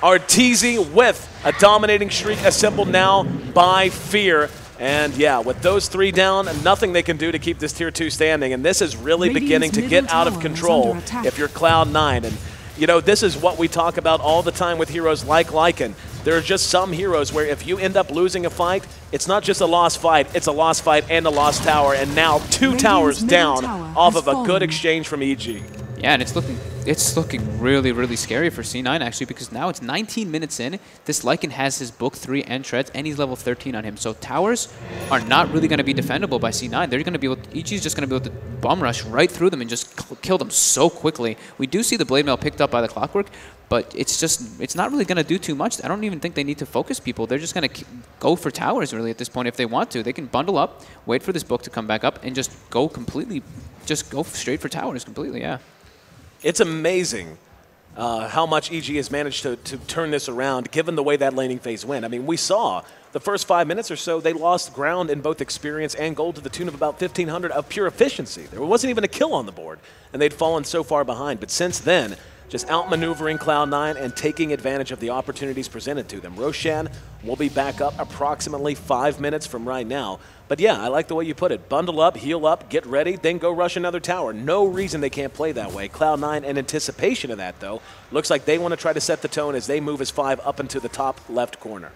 Arteezy with a dominating streak assembled now by Fear. And yeah, with those three down, nothing they can do to keep this tier two standing. And this is really Radiant's beginning to get out of middle tower is control if you're Cloud9. And you know, this is what we talk about all the time with heroes like Lycan. There are just some heroes where if you end up losing a fight, it's not just a lost fight, it's a lost fight and a lost tower. And now two Radiant's towers down tower off has of a good exchange from E EG. Yeah, and it's looking it's looking really, really scary for C9 actually because now it's 19 minutes in. This Lycan has his book 3 and treads, and he's level 13 on him. So towers are not really going to be defendable by C9. They're going to be able EG is just going to be able to bomb rush right through them and just kill them so quickly. We do see the blade mail picked up by the clockwork, but it's just it's not really going to do too much. I don't even think they need to focus people. They're just going to go for towers really at this point if they want to. They can bundle up, wait for this book to come back up, and just go completely, just go straight for towers completely. Yeah. It's amazing uh, how much EG has managed to, to turn this around, given the way that laning phase went. I mean, we saw the first five minutes or so, they lost ground in both experience and gold to the tune of about 1,500 of pure efficiency. There wasn't even a kill on the board, and they'd fallen so far behind. But since then, just outmaneuvering Cloud9 and taking advantage of the opportunities presented to them. Roshan will be back up approximately five minutes from right now. But yeah, I like the way you put it. Bundle up, heal up, get ready, then go rush another tower. No reason they can't play that way. Cloud9, in anticipation of that, though, looks like they want to try to set the tone as they move as five up into the top left corner.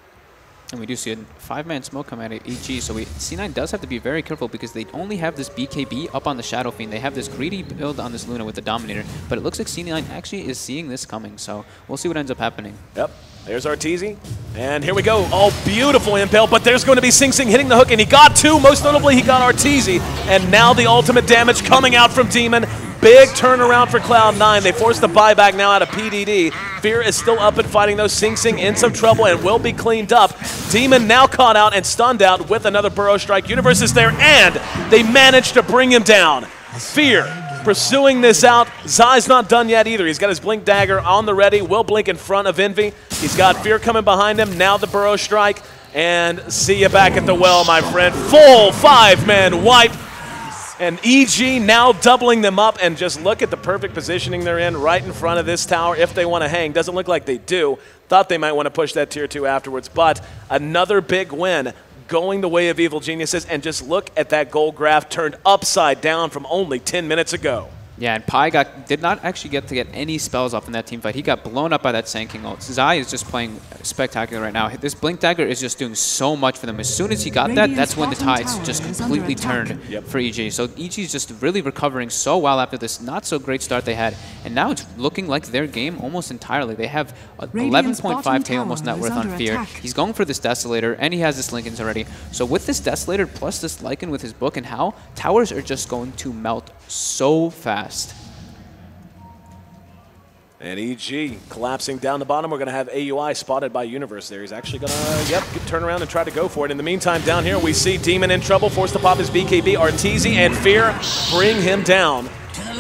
And we do see a five-man smoke come out of EG, so we, C9 does have to be very careful because they only have this BKB up on the Shadow Fiend. They have this greedy build on this Luna with the Dominator, but it looks like C9 actually is seeing this coming, so we'll see what ends up happening. Yep. There's Arteezy. And here we go. Oh, beautiful impale. But there's going to be Sing Sing hitting the hook. And he got two. Most notably, he got Arteezy. And now the ultimate damage coming out from Demon. Big turnaround for Cloud9. They forced the buyback now out of PPD. Fear is still up and fighting those Sing Sing in some trouble and will be cleaned up. Demon now caught out and stunned out with another Burrow Strike. Universe is there, and they managed to bring him down. Fear pursuing this out. Zai's not done yet either. He's got his Blink Dagger on the ready. Will blink in front of Envy. He's got Fear coming behind him. Now the Burrow Strike. And see you back at the well, my friend. Full five-man wipe. And EG now doubling them up, and just look at the perfect positioning they're in right in front of this tower if they want to hang. Doesn't look like they do. Thought they might want to push that tier two afterwards, but another big win going the way of Evil Geniuses, and just look at that gold graph turned upside down from only 10 minutes ago. Yeah, and Pi got did not actually get to get any spells off in that team fight. He got blown up by that Sand King ult. Zai is just playing spectacular right now. This Blink Dagger is just doing so much for them. As soon as he got that, that's when the tides just completely turned Yep. for EG. So EG is just really recovering so well after this not so great start they had. And now it's looking like their game almost entirely. They have 11.5 bottom K almost net worth on Fear. attack. He's going for this Desolator, and he has this Linken's already. So with this Desolator plus this Lycan with his book and Howl, towers are just going to melt so fast. And EG collapsing down the bottom. We're going to have AUI spotted by Universe there. He's actually going to, uh, yep, turn around and try to go for it. In the meantime, down here, we see Demon in trouble, forced to pop his BKB. Arteezy and Fear bring him down.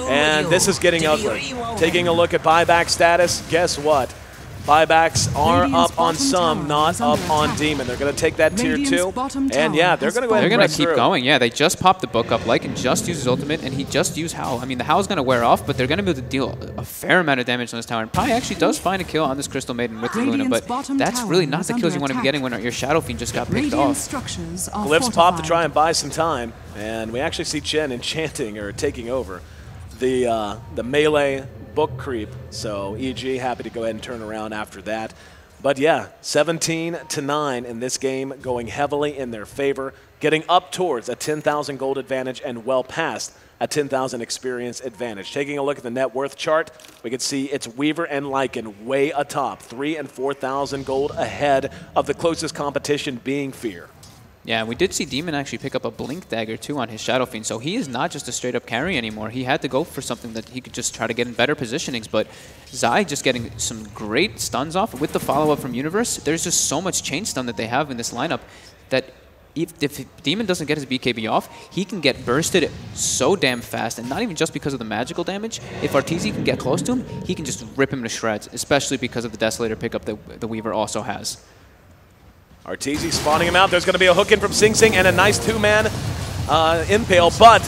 And this is getting ugly. Taking a look at buyback status, guess what? Buybacks are Radiant's up on some, not up under on. Demon. They're going to take that tier Radiant's two. bottom And tower yeah, they're going to go ahead They're going press to keep through. going. Yeah, they just popped the book up. Lycan just used his ultimate, and he just used Howl. I mean, the Howl's going to wear off, but they're going to be able to deal a fair amount of damage on this tower. And Pi actually does find a kill on this Crystal Maiden with the Luna, but that's really not the kills you want to be getting when your Shadow Fiend just got picked Radiant off. structures are Glyphs pop to try and buy some time, and we actually see Chen enchanting or taking over the uh, the melee book creep. So EG happy to go ahead and turn around after that. But yeah, 17 to 9 in this game, going heavily in their favor, getting up towards a 10,000 gold advantage and well past a 10,000 experience advantage. Taking a look at the net worth chart, we can see it's Weaver and Lycan way atop, three and 4,000 gold ahead of the closest competition being Fear. Yeah, we did see Demon actually pick up a Blink Dagger too on his Shadow Fiend, so he is not just a straight up carry anymore. He had to go for something that he could just try to get in better positionings, but Zai just getting some great stuns off with the follow up from Universe. There's just so much chain stun that they have in this lineup that if, if, Demon doesn't get his BKB off, he can get bursted so damn fast, and not even just because of the magical damage. If Arteezy can get close to him, he can just rip him to shreds, especially because of the Desolator pickup that the Weaver also has. Arteezy spawning him out. There's going to be a hook in from Sing Sing and a nice two-man uh, impale, but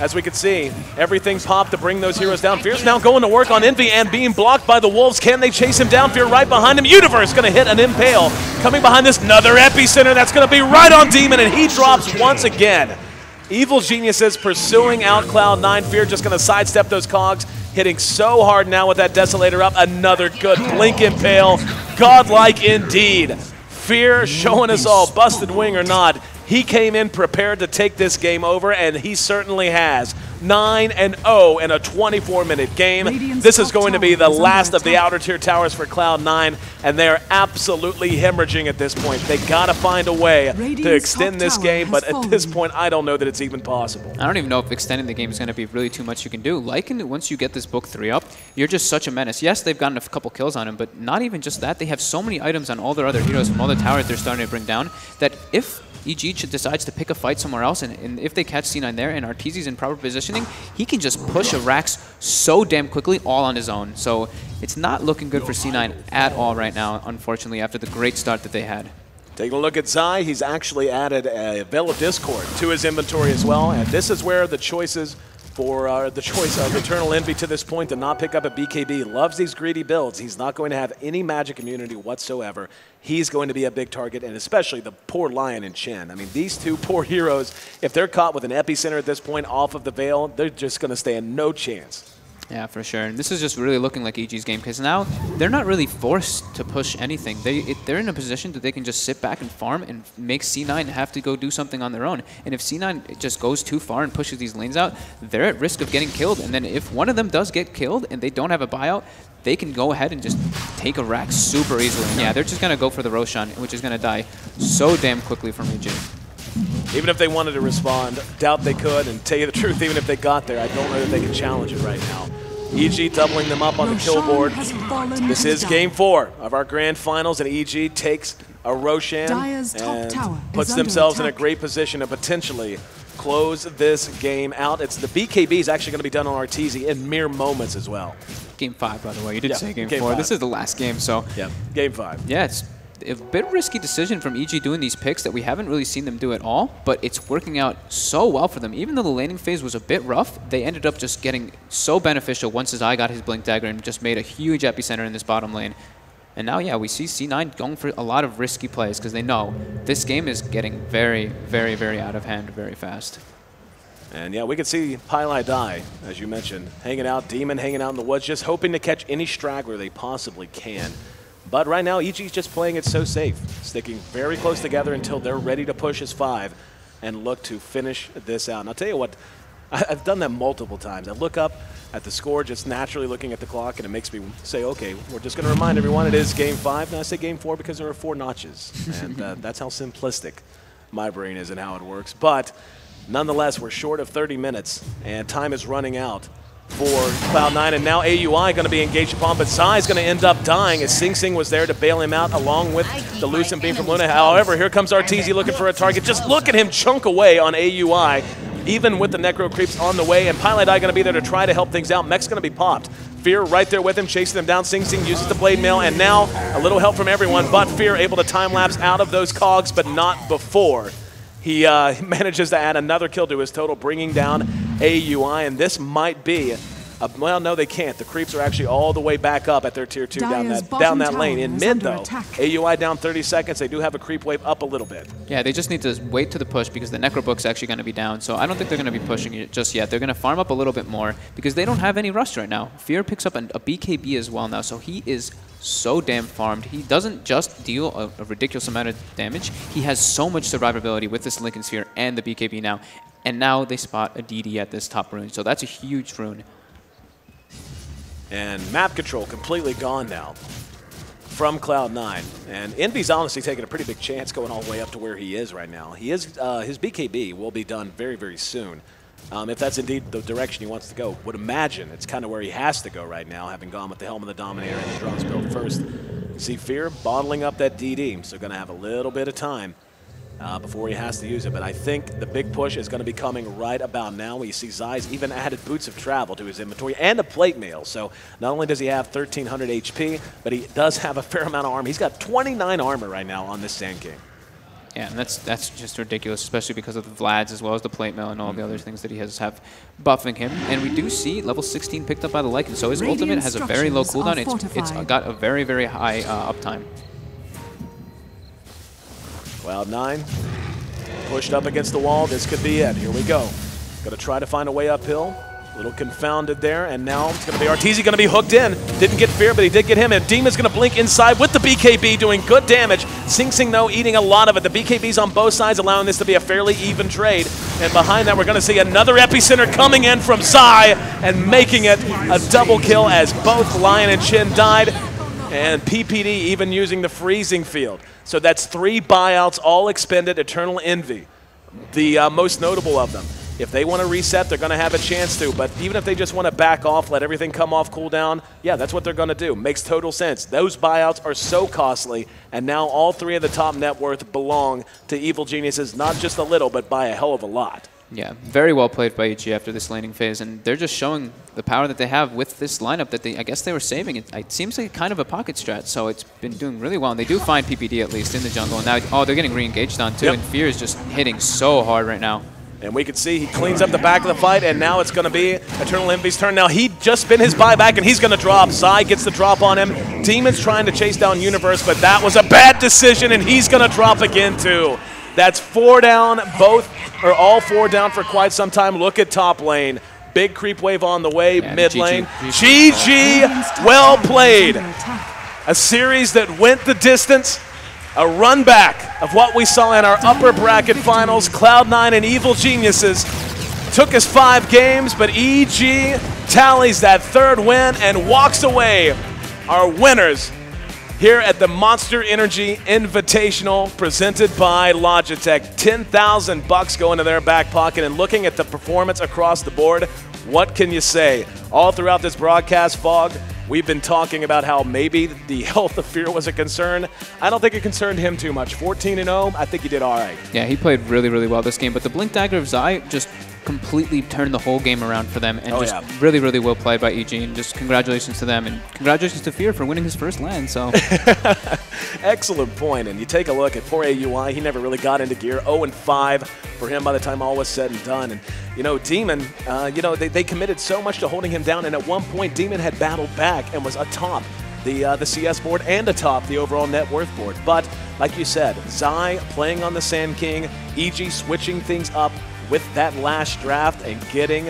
as we can see, everything popped to bring those heroes down. Fear's now going to work on Envy and being blocked by the Wolves. Can they chase him down? Fear right behind him. Universe going to hit an impale. Coming behind this, another epicenter. That's going to be right on Demon, and he drops once again. Evil Geniuses pursuing out Cloud9. Fear just going to sidestep those cogs. Hitting so hard now with that Desolator up. Another good Blink Impale. Godlike indeed. Fear showing us all, busted wing or not, he came in prepared to take this game over, and he certainly has. 9 and 0 in a 24 minute game. Radiant's this is going to be the last of the outer tier towers for Cloud9, and they are absolutely hemorrhaging at this point. They got to find a way to extend this game, has but at this point, I don't know that it's even possible. I don't even know if extending the game is going to be really too much you can do. Lycan, once you get this book three up, you're just such a menace. Yes, they've gotten a couple kills on him, but not even just that. They have so many items on all their other heroes from all the towers they're starting to bring down that if EG decides to pick a fight somewhere else, and, and if they catch C9 there and Arteezy's in proper positioning, he can just push a Rax so damn quickly all on his own. So it's not looking good for C9 at all right now, unfortunately, after the great start that they had. Taking a look at Zai, he's actually added a Veil of Discord to his inventory as well, and this is where the choices for uh, the choice of Eternal Envy to this point to not pick up a BKB. Loves these greedy builds. He's not going to have any magic immunity whatsoever. He's going to be a big target, and especially the poor Lion and Chen. I mean, these two poor heroes, if they're caught with an epicenter at this point off of the Veil, they're just going to stand no chance. Yeah, for sure. And this is just really looking like EG's game because now they're not really forced to push anything. They it, they're in a position that they can just sit back and farm and make C9 have to go do something on their own. And if C9 just goes too far and pushes these lanes out, they're at risk of getting killed. And then if one of them does get killed and they don't have a buyout, they can go ahead and just take a rack super easily. And yeah, they're just gonna go for the Roshan, which is gonna die so damn quickly from EG. Even if they wanted to respond, doubt they could. And tell you the truth, even if they got there, I don't know that they can challenge it right now. EG doubling them up on the kill board. This is game four of our grand finals, and EG takes a Roshan Dire's top and tower puts under themselves in a great position to potentially close this game out. It's the BKB is actually going to be done on Arteezy in mere moments as well. Game five, by the way. You did Yeah, say game, game four. five. This is the last game, so Yeah, game five. Yeah, it's a bit risky decision from EG doing these picks that we haven't really seen them do at all, but it's working out so well for them. Even though the laning phase was a bit rough, they ended up just getting so beneficial once his eye got his Blink Dagger and just made a huge epicenter in this bottom lane. And now, yeah, we see C9 going for a lot of risky plays because they know this game is getting very, very, very out of hand very fast. And yeah, we can see pieliedie, as you mentioned, hanging out, Demon hanging out in the woods, just hoping to catch any straggler they possibly can. But right now, EG's just playing it so safe, sticking very close together until they're ready to push his five and look to finish this out. And I'll tell you what, I've done that multiple times. I look up at the score, just naturally looking at the clock, and it makes me say, okay, we're just going to remind everyone it is game five. And I say game four because there are four notches. and uh, that's how simplistic my brain is and how it works. But nonetheless, we're short of 30 minutes, and time is running out for Cloud9. And now AUI going to be engaged upon, but Zai is going to end up dying as Sing Sing was there to bail him out along with the Lucent Beam from Luna. However, here comes Arteezy looking for a target. Just look at him chunk away on AUI, even with the Necro Creeps on the way. And pieliedie going to be there to try to help things out. Mech's going to be popped. Fear right there with him, chasing them down. Sing Sing uses the Blade Mail, and now a little help from everyone, but Fear able to time lapse out of those cogs, but not before. He uh, manages to add another kill to his total, bringing down AUI, and this might be. A, well, no, they can't. The creeps are actually all the way back up at their tier two down that down that lane. In mid though, attack. AUI down 30 seconds. They do have a creep wave up a little bit. Yeah, they just need to wait to the push because the Necrobook's actually going to be down. So I don't think they're going to be pushing it just yet. They're going to farm up a little bit more because they don't have any rust right now. Fear picks up an, a BKB as well now, so he is so damn farmed. He doesn't just deal a, a ridiculous amount of damage. He has so much survivability with this Linken's Sphere and the BKB now. and now they spot a DD at this top rune. So that's a huge rune. And map control completely gone now from Cloud9. And Envy's honestly taking a pretty big chance going all the way up to where he is right now. He is uh, His BKB will be done very, very soon. Um, if that's indeed the direction he wants to go. Would imagine it's kind of where he has to go right now, having gone with the Helm of the Dominator and the Drones build first. See Fear bottling up that DD, so going to have a little bit of time uh, before he has to use it. But I think the big push is going to be coming right about now. We see Zai's even added Boots of Travel to his inventory and a plate mail. So not only does he have 1,300 HP, but he does have a fair amount of armor. He's got 29 armor right now on this Sand King. Yeah, and that's that's just ridiculous, especially because of the Vlads as well as the plate mail and all the other things that he has have buffing him. And we do see level 16 picked up by the Lycan, so his Radiant ultimate has a very low cooldown. are It's, it's fortified. got a very, very high uh, uptime. Cloud9 pushed up against the wall. This could be it. Here we go. Going to try to find a way uphill. Little confounded there, and now it's going to be Arteezy going to be hooked in. Didn't get Fear, but he did get him, and Demon's going to blink inside with the BKB, doing good damage. Sing Sing, though, eating a lot of it. The BKB's on both sides, allowing this to be a fairly even trade. And behind that, we're going to see another Epicenter coming in from Zai and making it a double kill as both Lion and Chen died. And PPD even using the freezing field. So that's three buyouts, all expended. Eternal Envy, the uh, most notable of them. If they want to reset, they're going to have a chance to. But even if they just want to back off, let everything come off cooldown, yeah, that's what they're going to do. Makes total sense. Those buyouts are so costly, and now all three of the top net worth belong to Evil Geniuses, not just a little, but by a hell of a lot. Yeah, very well played by EG after this laning phase, and they're just showing the power that they have with this lineup that they, I guess they were saving. It, it seems like kind of a pocket strat, so it's been doing really well. And they do find PPD at least in the jungle. And now, oh, they're getting re-engaged on too, Yep. and Fear is just hitting so hard right now. And we can see he cleans up the back of the fight, and now it's going to be Eternal Envy's turn. Now he just spent his buyback, and he's going to drop. Zai gets the drop on him. Demon's trying to chase down Universe, but that was a bad decision, and he's going to drop again too. That's four down, both or all four down for quite some time. Look at top lane. Big creep wave on the way, Yeah, mid lane. GG. Well played. A series that went the distance. A run back of what we saw in our upper bracket finals. Cloud9 and Evil Geniuses took us five games, but EG tallies that third win and walks away our winners here at the Monster Energy Invitational presented by Logitech. 10,000 bucks go into their back pocket and looking at the performance across the board, what can you say? All throughout this broadcast fog, we've been talking about how maybe the health of Fear was a concern. I don't think it concerned him too much. 14 and 0, I think he did all right. Yeah, he played really, really well this game. But the Blink Dagger of Zai just completely turned the whole game around for them, and Oh, just yeah. really, really well played by EG. And just congratulations to them, and congratulations to Fear for winning his first LAN. So Excellent point. And you take a look at poor AUI, he never really got into gear. 0 and 5 for him by the time all was said and done. And, you know, Demon, uh, you know, they, they committed so much to holding him down. And at one point, Demon had battled back and was atop the, uh, the CS board and atop the overall net worth board. But, like you said, Zai playing on the Sand King, EG switching things up with that last draft and getting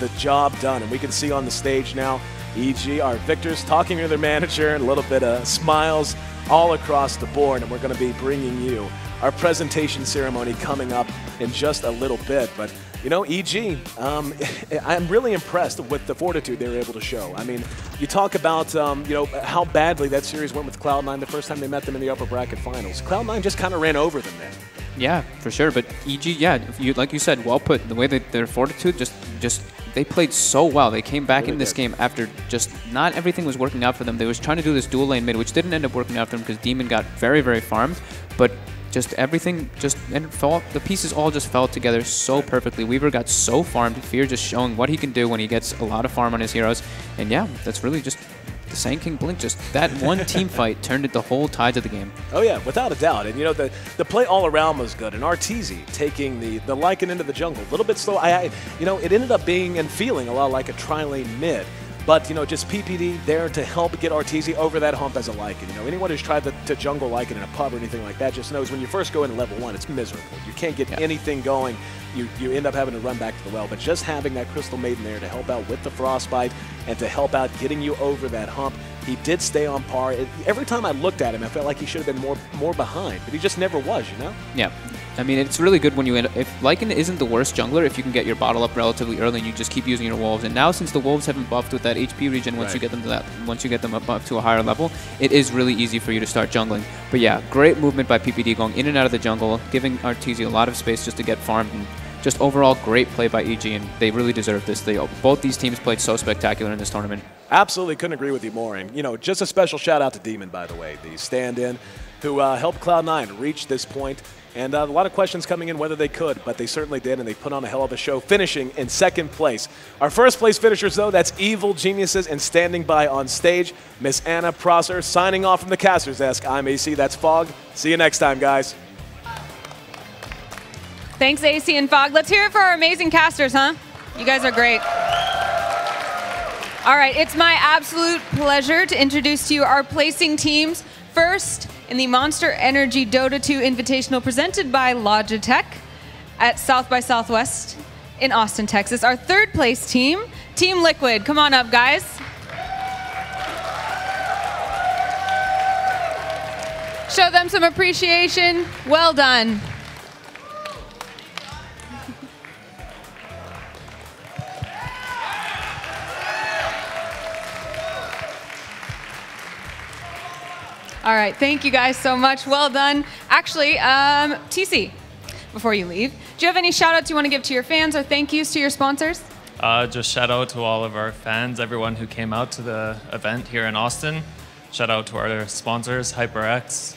the job done. And we can see on the stage now, EG, our victors, talking to their manager, and a little bit of smiles all across the board. And we're going to be bringing you our presentation ceremony coming up in just a little bit. But, you know, EG, um, I'm really impressed with the fortitude they were able to show. I mean, you talk about, um, you know, how badly that series went with Cloud9 the first time they met them in the upper bracket finals. Cloud9 just kind of ran over them then. Yeah, for sure. But EG, yeah, you like you said, well put. The way that their fortitude just just they played so well. They came back Really in this game after just not everything was working out for them. They was trying to do this dual lane mid, which didn't end up working out for them because Demon got very very farmed, but. Just everything, just and fell, the pieces all just fell together so perfectly. Weaver got so farmed. Fear just showing what he can do when he gets a lot of farm on his heroes. And yeah, that's really just the Sand King Blink. Just that one team fight turned it the whole tide of the game. Oh yeah, without a doubt. And you know the the play all around was good. And Arteezy taking the the Lycan into the jungle, a little bit slow. I, I you know it ended up being and feeling a lot like a tri-lane mid. But you know, just PPD there to help get Arteezy over that hump as a Lycan. You know, anyone who's tried to, to jungle Lycan in a pub or anything like that just knows when you first go into level one, it's miserable. You can't get Yeah. anything going. You you end up having to run back to the well. But just having that Crystal Maiden there to help out with the frostbite and to help out getting you over that hump, he did stay on par. It, every time I looked at him, I felt like he should have been more more behind, but he just never was, you know? Yeah. I mean, it's really good when you end if Lycan isn't the worst jungler if you can get your bottle up relatively early and you just keep using your wolves. And now since the wolves haven't buffed with that HP regen once Right. you get them to that once you get them up, up to a higher level, it is really easy for you to start jungling. But yeah, great movement by PPD going in and out of the jungle, giving Arteezy a lot of space just to get farmed and just overall great play by EG and they really deserve this. They both these teams played so spectacular in this tournament. Absolutely couldn't agree with you more. And, you know, just a special shout out to Demon, by the way, the stand in who uh, helped Cloud9 reach this point. And uh, a lot of questions coming in whether they could, but they certainly did, and they put on a hell of a show, finishing in second place. Our first place finishers, though, that's Evil Geniuses, and standing by on stage, Miss Anna Prosser, signing off from the caster's desk. I'm AC, that's Fog. See you next time, guys. Thanks, AC and Fog. Let's hear it for our amazing casters, huh? You guys are great. All right, it's my absolute pleasure to introduce to you our placing teams. First, in the Monster Energy Dota 2 Invitational presented by Logitech at South by Southwest in Austin, Texas. Our third place team, Team Liquid. Come on up, guys. Show them some appreciation. Well done. All right, thank you guys so much. Well done. Actually, um, TC, before you leave, do you have any shout outs you want to give to your fans or thank yous to your sponsors? Uh, just shout out to all of our fans, everyone who came out to the event here in Austin. Shout out to our sponsors, HyperX,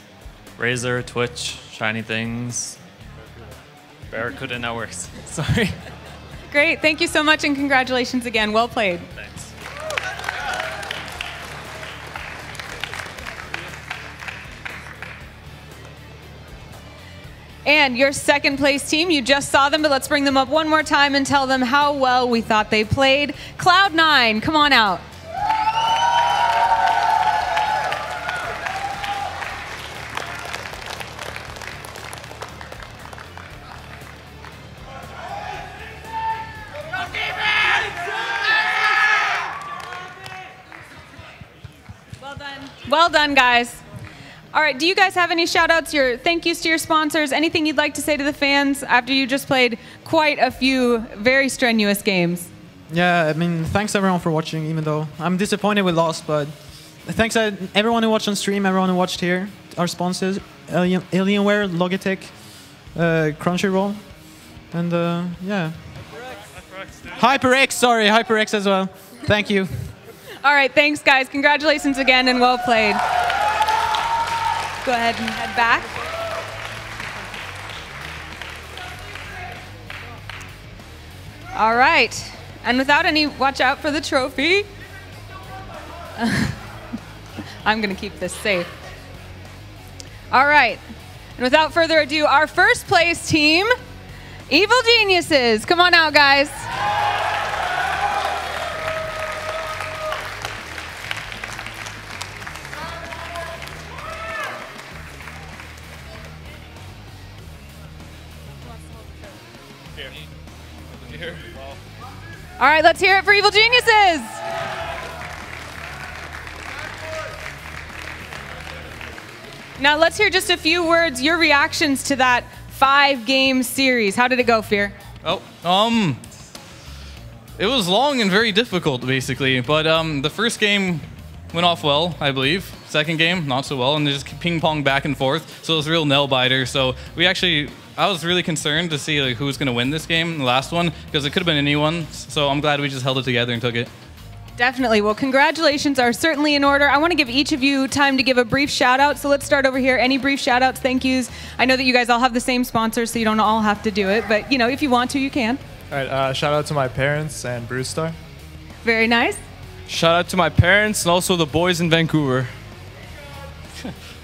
Razer, Twitch, Shiny Things, Barracuda Networks. Sorry. Great, thank you so much and congratulations again. Well played. Thanks. And your second place team, you just saw them, but let's bring them up one more time and tell them how well we thought they played. Cloud9, come on out. Well done. Well done, guys. All right, do you guys have any shout outs, your thank yous to your sponsors, anything you'd like to say to the fans after you just played quite a few very strenuous games? Yeah, I mean, thanks everyone for watching, even though I'm disappointed we lost, but thanks uh, everyone who watched on stream, everyone who watched here, our sponsors, Alien, Alienware, Logitech, uh, Crunchyroll, and uh, yeah. HyperX, sorry, HyperX as well. Thank you. All right, thanks, guys. Congratulations again and well played. Go ahead and head back. All right. And without any, watch out for the trophy. I'm going to keep this safe. All right. And without further ado, our first place team, Evil Geniuses. Come on out, guys. All right, let's hear it for Evil Geniuses. Now let's hear just a few words, your reactions to that five game series. How did it go, Fear? Oh, um, it was long and very difficult, basically. But um, the first game went off well, I believe. Second game, not so well, and they just ping pong back and forth. So it was a real nail biter. So we actually, I was really concerned to see like, who was going to win this game, the last one, because it could have been anyone. So I'm glad we just held it together and took it. Definitely. Well, congratulations are certainly in order. I want to give each of you time to give a brief shout out. So let's start over here. Any brief shout outs, thank yous? I know that you guys all have the same sponsors, so you don't all have to do it. But, you know, if you want to, you can. All right, uh, shout out to my parents and Brewstar. Very nice. Shout out to my parents and also the boys in Vancouver.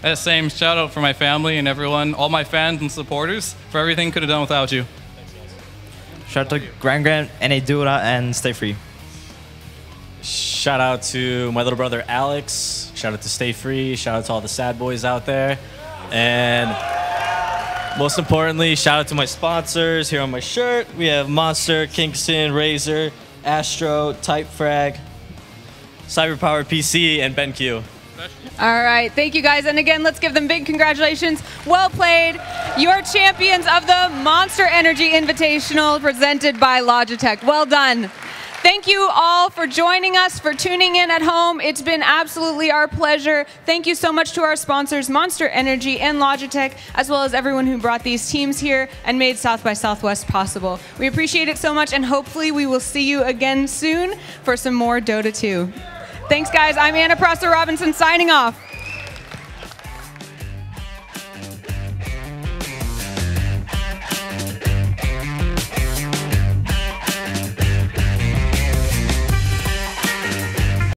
Uh, same shout out for my family and everyone, all my fans and supporters for everything could have done without you. Shout out to Grand Grand, NA Dura, and stay free. Shout out to my little brother Alex. Shout out to Stay Free. Shout out to all the sad boys out there. And most importantly, shout out to my sponsors here on my shirt. We have Monster, Kingston, Razer, Astro, Typefrag, Cyberpower PC, and BenQ. All right, thank you guys. And again, let's give them big congratulations. Well played. You're champions of the Monster Energy Invitational presented by Logitech. Well done. Thank you all for joining us, for tuning in at home. It's been absolutely our pleasure. Thank you so much to our sponsors, Monster Energy and Logitech, as well as everyone who brought these teams here and made South by Southwest possible. We appreciate it so much, and hopefully, we will see you again soon for some more Dota 2. Thanks, guys. I'm Anna Prosser Robinson signing off.